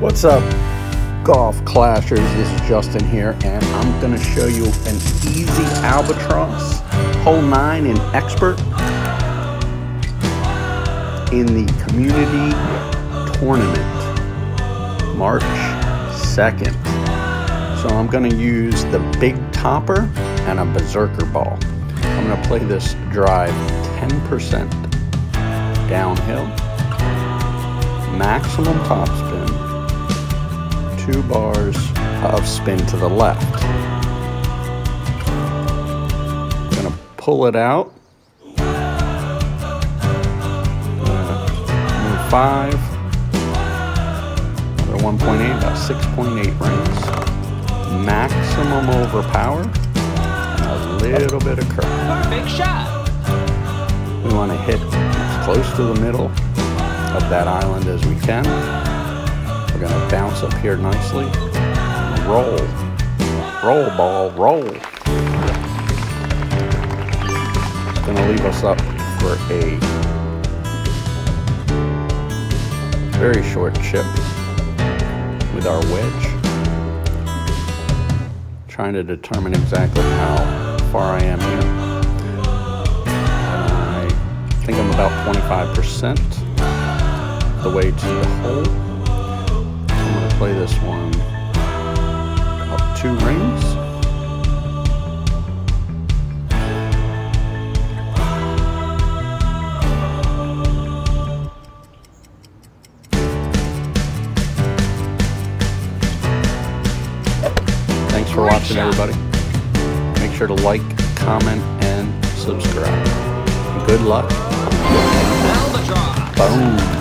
What's up, golf clashers? This is Justin here, and I'm going to show you an easy albatross hole 9 in expert in the community tournament March 2nd. So I'm going to use the big topper and a berserker ball. I'm going to play this drive 10% downhill, maximum top spin, two bars of spin to the left. I'm going to pull it out. Move five, another 1.8, about 6.8 rings. Maximum overpower, and a little bit of curve. Big shot. We want to hit as close to the middle of that island as we can. We're going to bounce up here nicely. Roll. Roll, ball, roll. It's going to leave us up for a very short chip with our wedge. Trying to determine exactly how far I am here. I think I'm about 25% the way to the hole. I'm going to play this one up two rings. Thanks for watching, everybody. Make sure to like, comment, and subscribe. Good luck. Boom.